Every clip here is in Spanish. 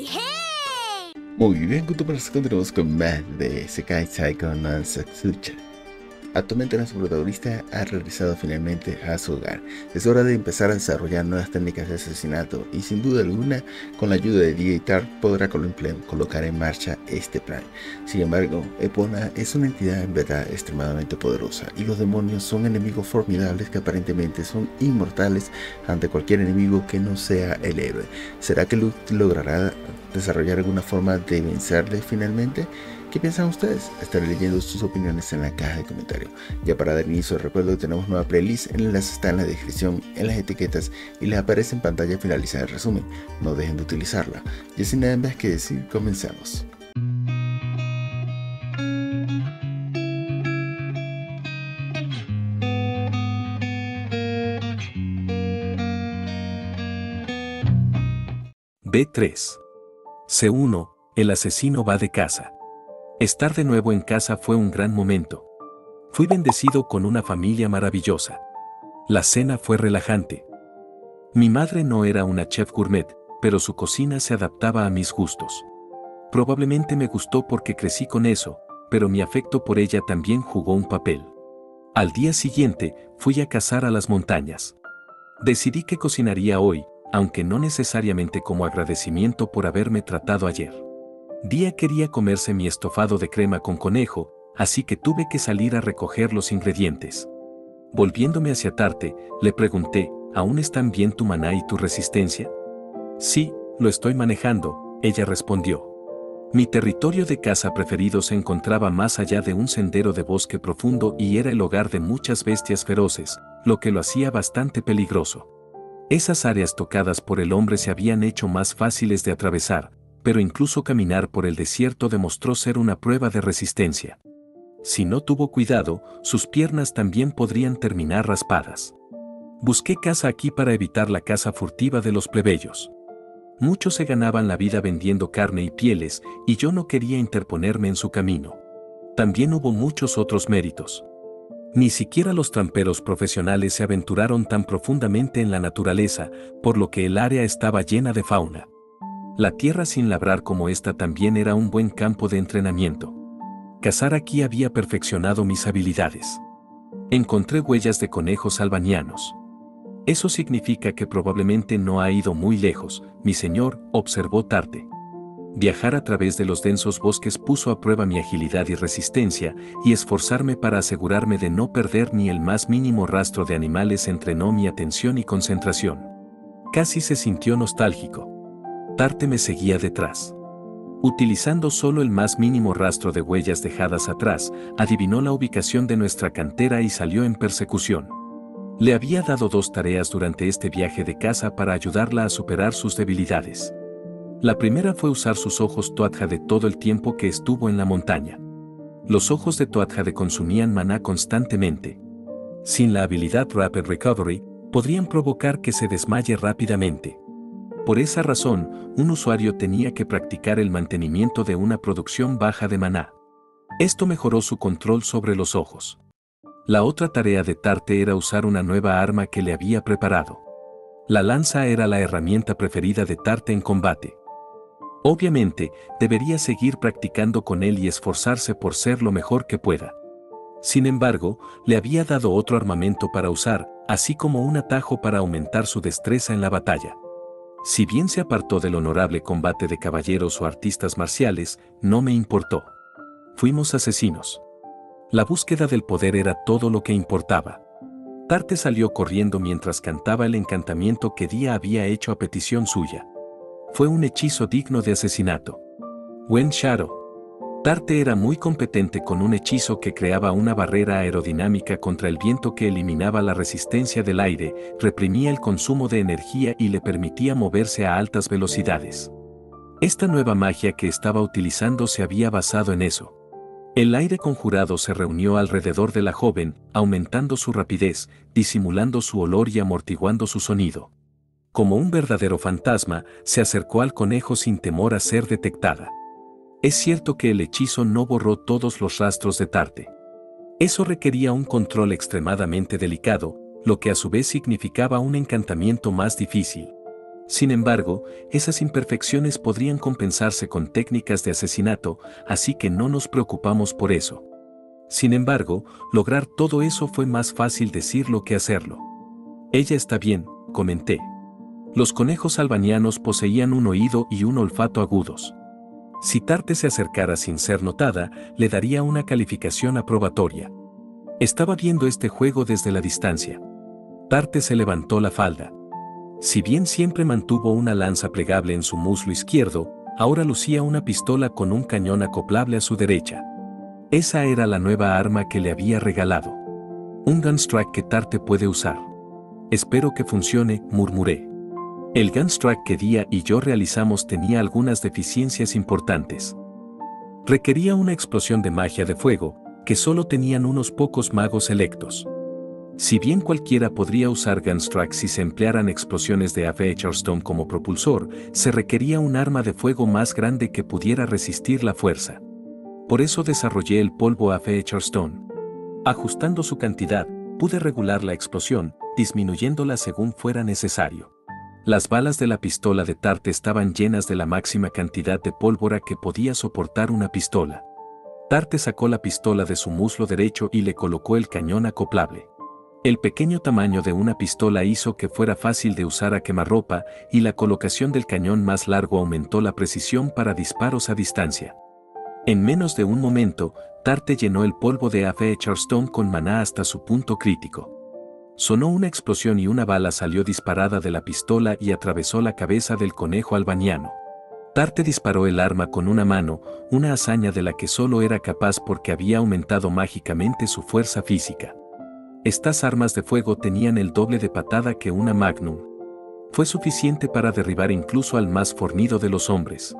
hey, hey! Muy bien, youtubers, continuamos con más de Sekai Psycho no Satsucha. Actualmente nuestro protagonista ha regresado finalmente a su hogar. Es hora de empezar a desarrollar nuevas técnicas de asesinato y sin duda alguna, con la ayuda de D.A. podrá colocar en marcha este plan. Sin embargo, Epona es una entidad en verdad extremadamente poderosa y los demonios son enemigos formidables que aparentemente son inmortales ante cualquier enemigo que no sea el héroe. ¿Será que Luke logrará desarrollar alguna forma de vencerle finalmente? ¿Qué piensan ustedes? Estaré leyendo sus opiniones en la caja de comentarios. Ya para dar inicio, recuerdo que tenemos nueva playlist, el enlace está en la descripción, en las etiquetas y les aparece en pantalla finalizada el resumen. No dejen de utilizarla. Y sin nada más que decir, comenzamos. B3. C1. El asesino va de casa. Estar de nuevo en casa fue un gran momento. Fui bendecido con una familia maravillosa. La cena fue relajante. Mi madre no era una chef gourmet, pero su cocina se adaptaba a mis gustos. Probablemente me gustó porque crecí con eso, pero mi afecto por ella también jugó un papel. Al día siguiente, fui a cazar a las montañas. Decidí que cocinaría hoy, aunque no necesariamente como agradecimiento por haberme tratado ayer. Día quería comerse mi estofado de crema con conejo, así que tuve que salir a recoger los ingredientes. Volviéndome hacia Tarte, le pregunté, ¿aún están bien tu maná y tu resistencia? Sí, lo estoy manejando, ella respondió. Mi territorio de caza preferido se encontraba más allá de un sendero de bosque profundo y era el hogar de muchas bestias feroces, lo que lo hacía bastante peligroso. Esas áreas tocadas por el hombre se habían hecho más fáciles de atravesar, pero incluso caminar por el desierto demostró ser una prueba de resistencia. Si no tuvo cuidado, sus piernas también podrían terminar raspadas. Busqué casa aquí para evitar la caza furtiva de los plebeyos. Muchos se ganaban la vida vendiendo carne y pieles, y yo no quería interponerme en su camino. También hubo muchos otros méritos. Ni siquiera los tramperos profesionales se aventuraron tan profundamente en la naturaleza, por lo que el área estaba llena de fauna. La tierra sin labrar como esta también era un buen campo de entrenamiento. Cazar aquí había perfeccionado mis habilidades. Encontré huellas de conejos albanianos. Eso significa que probablemente no ha ido muy lejos, mi señor, observó Tarte. Viajar a través de los densos bosques puso a prueba mi agilidad y resistencia, y esforzarme para asegurarme de no perder ni el más mínimo rastro de animales entrenó mi atención y concentración. Casi se sintió nostálgico. Tarte me seguía detrás. Utilizando solo el más mínimo rastro de huellas dejadas atrás, adivinó la ubicación de nuestra cantera y salió en persecución. Le había dado dos tareas durante este viaje de casa para ayudarla a superar sus debilidades. La primera fue usar sus ojos Tuatha de todo el tiempo que estuvo en la montaña. Los ojos de Tuatha de consumían maná constantemente. Sin la habilidad Rapid Recovery, podrían provocar que se desmaye rápidamente. Por esa razón, un usuario tenía que practicar el mantenimiento de una producción baja de maná. Esto mejoró su control sobre los ojos. La otra tarea de Tarte era usar una nueva arma que le había preparado. La lanza era la herramienta preferida de Tarte en combate. Obviamente, debería seguir practicando con él y esforzarse por ser lo mejor que pueda. Sin embargo, le había dado otro armamento para usar, así como un atajo para aumentar su destreza en la batalla. Si bien se apartó del honorable combate de caballeros o artistas marciales, no me importó. Fuimos asesinos. La búsqueda del poder era todo lo que importaba. Tarte salió corriendo mientras cantaba el encantamiento que Dia había hecho a petición suya. Fue un hechizo digno de asesinato. Wen Sharo. Tarte era muy competente con un hechizo que creaba una barrera aerodinámica contra el viento que eliminaba la resistencia del aire, reprimía el consumo de energía y le permitía moverse a altas velocidades. Esta nueva magia que estaba utilizando se había basado en eso. El aire conjurado se reunió alrededor de la joven, aumentando su rapidez, disimulando su olor y amortiguando su sonido. Como un verdadero fantasma, se acercó al conejo sin temor a ser detectada. Es cierto que el hechizo no borró todos los rastros de Tarte. Eso requería un control extremadamente delicado, lo que a su vez significaba un encantamiento más difícil. Sin embargo, esas imperfecciones podrían compensarse con técnicas de asesinato, así que no nos preocupamos por eso. Sin embargo, lograr todo eso fue más fácil decirlo que hacerlo. Ella está bien, comenté. Los conejos albanianos poseían un oído y un olfato agudos. Si Tarte se acercara sin ser notada, le daría una calificación aprobatoria. Estaba viendo este juego desde la distancia. Tarte se levantó la falda. Si bien siempre mantuvo una lanza plegable en su muslo izquierdo, ahora lucía una pistola con un cañón acoplable a su derecha. Esa era la nueva arma que le había regalado. Un Gunstrike que Tarte puede usar. Espero que funcione, murmuré. El Gunstrike que Dia y yo realizamos tenía algunas deficiencias importantes. Requería una explosión de magia de fuego, que solo tenían unos pocos magos electos. Si bien cualquiera podría usar Gunstrike si se emplearan explosiones de AV Charleston como propulsor, se requería un arma de fuego más grande que pudiera resistir la fuerza. Por eso desarrollé el polvo AV Charleston. Ajustando su cantidad, pude regular la explosión, disminuyéndola según fuera necesario. Las balas de la pistola de Tarte estaban llenas de la máxima cantidad de pólvora que podía soportar una pistola. Tarte sacó la pistola de su muslo derecho y le colocó el cañón acoplable. El pequeño tamaño de una pistola hizo que fuera fácil de usar a quemarropa y la colocación del cañón más largo aumentó la precisión para disparos a distancia. En menos de un momento, Tarte llenó el polvo de AFE Charleston con maná hasta su punto crítico. Sonó una explosión y una bala salió disparada de la pistola y atravesó la cabeza del conejo albaniano. Tarte disparó el arma con una mano, una hazaña de la que solo era capaz porque había aumentado mágicamente su fuerza física. Estas armas de fuego tenían el doble de patada que una Magnum. Fue suficiente para derribar incluso al más fornido de los hombres.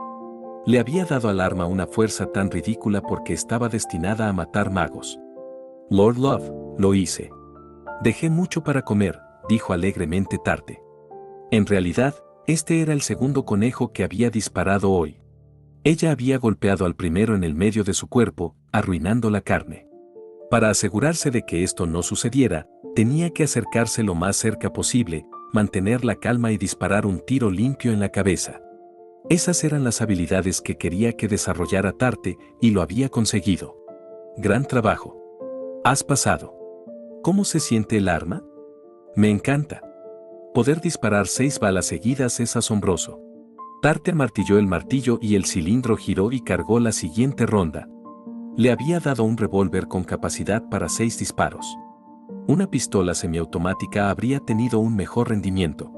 Le había dado al arma una fuerza tan ridícula porque estaba destinada a matar magos. Lord Love, lo hice. Dejé mucho para comer, dijo alegremente Tarte. En realidad, este era el segundo conejo que había disparado hoy. Ella había golpeado al primero en el medio de su cuerpo, arruinando la carne. Para asegurarse de que esto no sucediera, tenía que acercarse lo más cerca posible, mantener la calma y disparar un tiro limpio en la cabeza. Esas eran las habilidades que quería que desarrollara Tarte y lo había conseguido. Gran trabajo. Has pasado. ¿Cómo se siente el arma? Me encanta. Poder disparar seis balas seguidas es asombroso. Tarte martilló el martillo y el cilindro giró y cargó la siguiente ronda. Le había dado un revólver con capacidad para seis disparos. Una pistola semiautomática habría tenido un mejor rendimiento.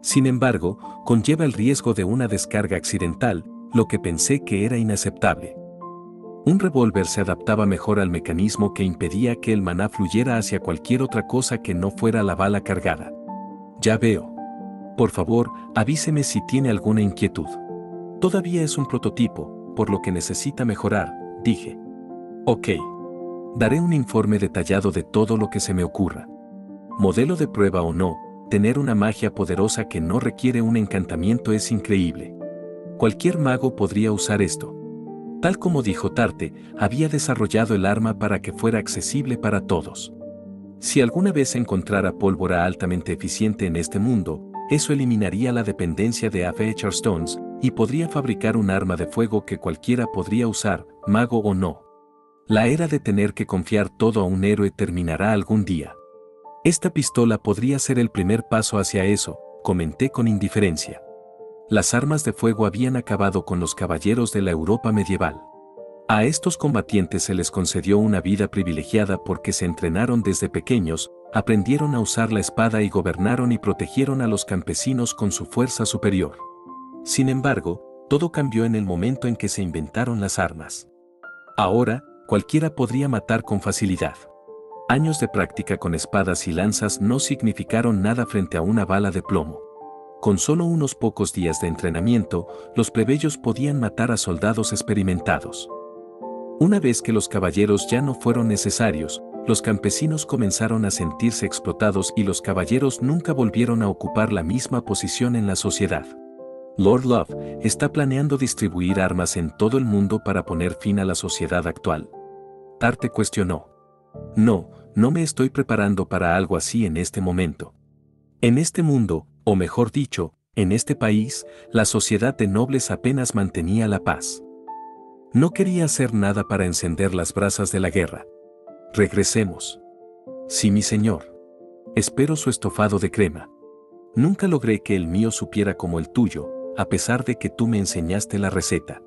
Sin embargo, conlleva el riesgo de una descarga accidental, lo que pensé que era inaceptable. Un revólver se adaptaba mejor al mecanismo que impedía que el maná fluyera hacia cualquier otra cosa que no fuera la bala cargada. Ya veo. Por favor, avíseme si tiene alguna inquietud. Todavía es un prototipo, por lo que necesita mejorar, dije. Ok. Daré un informe detallado de todo lo que se me ocurra. Modelo de prueba o no, tener una magia poderosa que no requiere un encantamiento es increíble. Cualquier mago podría usar esto. Tal como dijo Tarte, había desarrollado el arma para que fuera accesible para todos. Si alguna vez encontrara pólvora altamente eficiente en este mundo, eso eliminaría la dependencia de AFE Charstones y podría fabricar un arma de fuego que cualquiera podría usar, mago o no. La era de tener que confiar todo a un héroe terminará algún día. Esta pistola podría ser el primer paso hacia eso, comenté con indiferencia. Las armas de fuego habían acabado con los caballeros de la Europa medieval. A estos combatientes se les concedió una vida privilegiada porque se entrenaron desde pequeños, aprendieron a usar la espada y gobernaron y protegieron a los campesinos con su fuerza superior. Sin embargo, todo cambió en el momento en que se inventaron las armas. Ahora, cualquiera podría matar con facilidad. Años de práctica con espadas y lanzas no significaron nada frente a una bala de plomo. Con solo unos pocos días de entrenamiento, los plebeyos podían matar a soldados experimentados. Una vez que los caballeros ya no fueron necesarios, los campesinos comenzaron a sentirse explotados y los caballeros nunca volvieron a ocupar la misma posición en la sociedad. Lord Love está planeando distribuir armas en todo el mundo para poner fin a la sociedad actual. Tarte cuestionó. No, no me estoy preparando para algo así en este momento. En este mundo, o mejor dicho, En este país, la sociedad de nobles apenas mantenía la paz. No quería hacer nada para encender las brasas de la guerra. Regresemos. Sí, mi señor. Espero su estofado de crema. Nunca logré que el mío supiera como el tuyo, a pesar de que tú me enseñaste la receta.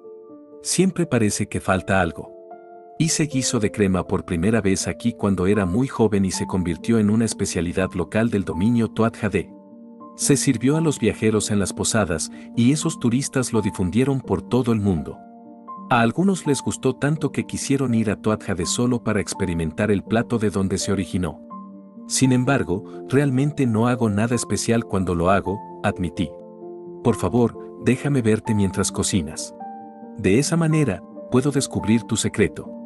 Siempre parece que falta algo. Hice guiso de crema por primera vez aquí cuando era muy joven y se convirtió en una especialidad local del dominio Tuatjade. Se sirvió a los viajeros en las posadas y esos turistas lo difundieron por todo el mundo. A algunos les gustó tanto que quisieron ir a Tuatjade solo para experimentar el plato de donde se originó. Sin embargo, realmente no hago nada especial cuando lo hago, admití. Por favor, déjame verte mientras cocinas. De esa manera, puedo descubrir tu secreto.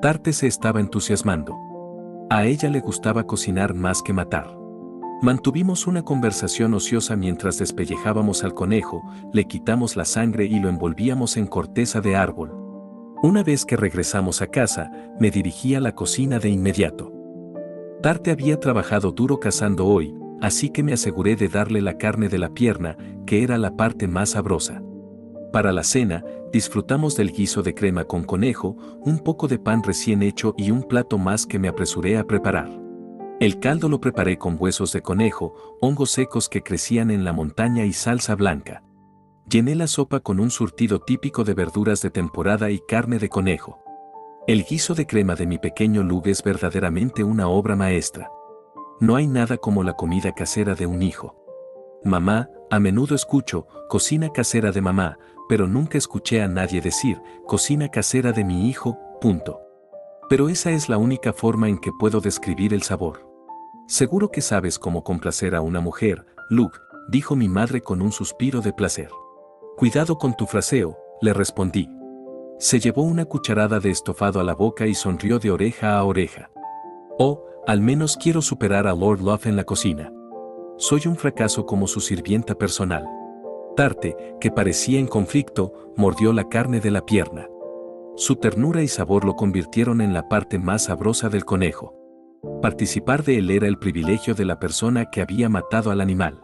Tarte se estaba entusiasmando. A ella le gustaba cocinar más que matar. Mantuvimos una conversación ociosa mientras despellejábamos al conejo, le quitamos la sangre y lo envolvíamos en corteza de árbol. Una vez que regresamos a casa, me dirigí a la cocina de inmediato. Tarte había trabajado duro cazando hoy, así que me aseguré de darle la carne de la pierna, que era la parte más sabrosa. Para la cena, disfrutamos del guiso de crema con conejo, un poco de pan recién hecho y un plato más que me apresuré a preparar. El caldo lo preparé con huesos de conejo, hongos secos que crecían en la montaña y salsa blanca. Llené la sopa con un surtido típico de verduras de temporada y carne de conejo. El guiso de crema de mi pequeño Lug es verdaderamente una obra maestra. No hay nada como la comida casera de un hijo. Mamá, a menudo escucho, cocina casera de mamá, pero nunca escuché a nadie decir, cocina casera de mi hijo, punto. Pero esa es la única forma en que puedo describir el sabor. Seguro que sabes cómo complacer a una mujer, Luke, dijo mi madre con un suspiro de placer. Cuidado con tu fraseo, le respondí. Se llevó una cucharada de estofado a la boca y sonrió de oreja a oreja. Oh, al menos quiero superar a Lord Love en la cocina. Soy un fracaso como su sirvienta personal. Tarte, que parecía en conflicto, mordió la carne de la pierna. Su ternura y sabor lo convirtieron en la parte más sabrosa del conejo. Participar de él era el privilegio de la persona que había matado al animal.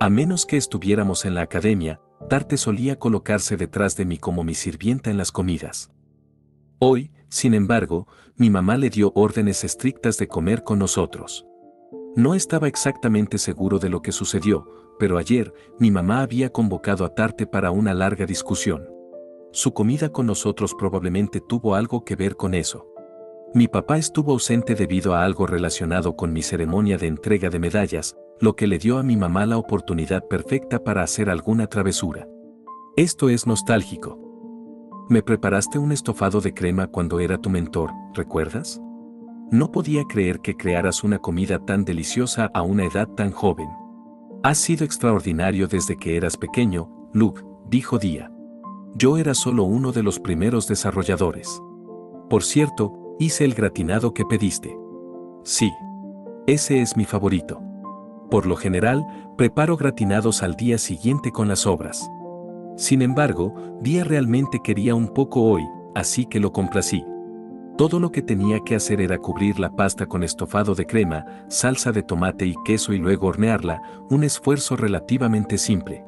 A menos que estuviéramos en la academia, Tarte solía colocarse detrás de mí como mi sirvienta en las comidas. Hoy, sin embargo, mi mamá le dio órdenes estrictas de comer con nosotros. No estaba exactamente seguro de lo que sucedió, pero ayer mi mamá había convocado a Tarte para una larga discusión. Su comida con nosotros probablemente tuvo algo que ver con eso. Mi papá estuvo ausente debido a algo relacionado con mi ceremonia de entrega de medallas, lo que le dio a mi mamá la oportunidad perfecta para hacer alguna travesura. Esto es nostálgico. Me preparaste un estofado de crema cuando era tu mentor, ¿recuerdas? No podía creer que crearas una comida tan deliciosa a una edad tan joven. Has sido extraordinario desde que eras pequeño, Luke, dijo Día. Yo era solo uno de los primeros desarrolladores. Por cierto, hice el gratinado que pediste. Sí. Ese es mi favorito. Por lo general, preparo gratinados al día siguiente con las obras. Sin embargo, Día realmente quería un poco hoy, así que lo complací. Todo lo que tenía que hacer era cubrir la pasta con estofado de crema, salsa de tomate y queso y luego hornearla, un esfuerzo relativamente simple.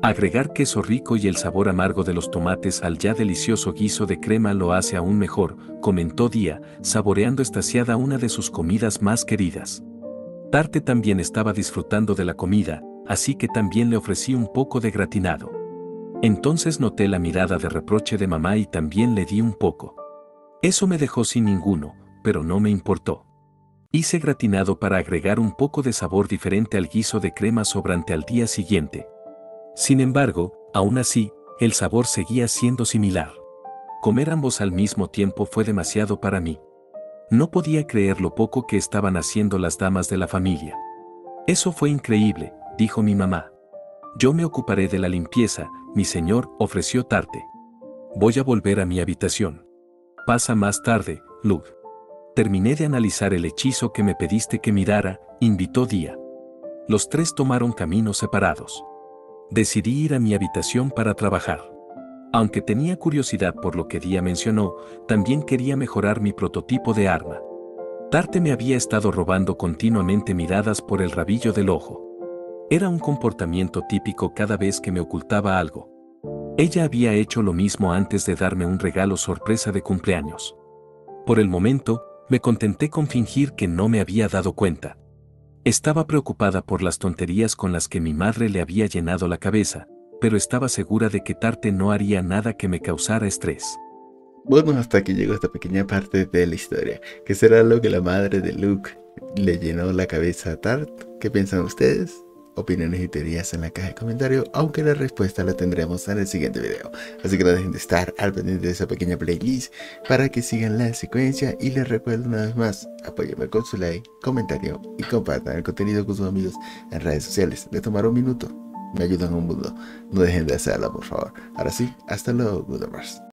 Agregar queso rico y el sabor amargo de los tomates al ya delicioso guiso de crema lo hace aún mejor, comentó Día, saboreando estaciada una de sus comidas más queridas. Tarte también estaba disfrutando de la comida, así que también le ofrecí un poco de gratinado. Entonces noté la mirada de reproche de mamá y también le di un poco. Eso me dejó sin ninguno, pero no me importó. Hice gratinado para agregar un poco de sabor diferente al guiso de crema sobrante al día siguiente. Sin embargo, aún así, el sabor seguía siendo similar. Comer ambos al mismo tiempo fue demasiado para mí. No podía creer lo poco que estaban haciendo las damas de la familia. Eso fue increíble, dijo mi mamá. Yo me ocuparé de la limpieza, mi señor, ofreció Tarte. Voy a volver a mi habitación. Pasa más tarde, Luke. Terminé de analizar el hechizo que me pediste que mirara, invitó Día. Los tres tomaron caminos separados. Decidí ir a mi habitación para trabajar. Aunque tenía curiosidad por lo que Día mencionó, también quería mejorar mi prototipo de arma. Tarte me había estado robando continuamente miradas por el rabillo del ojo. Era un comportamiento típico cada vez que me ocultaba algo. Ella había hecho lo mismo antes de darme un regalo sorpresa de cumpleaños. Por el momento, me contenté con fingir que no me había dado cuenta. Estaba preocupada por las tonterías con las que mi madre le había llenado la cabeza, pero estaba segura de que Tarte no haría nada que me causara estrés. Bueno, hasta aquí llegó esta pequeña parte de la historia. ¿Qué será lo que la madre de Luke le llenó la cabeza a Tart? ¿Qué piensan ustedes? Opiniones y teorías en la caja de comentarios, aunque la respuesta la tendremos en el siguiente video. Así que no dejen de estar al pendiente de esa pequeña playlist para que sigan la secuencia y les recuerdo una vez más, apóyenme con su like, comentario y compartan el contenido con sus amigos en redes sociales. De tomar un minuto, me ayudan un mundo. No dejen de hacerlo, por favor. Ahora sí, hasta luego, Goodovers.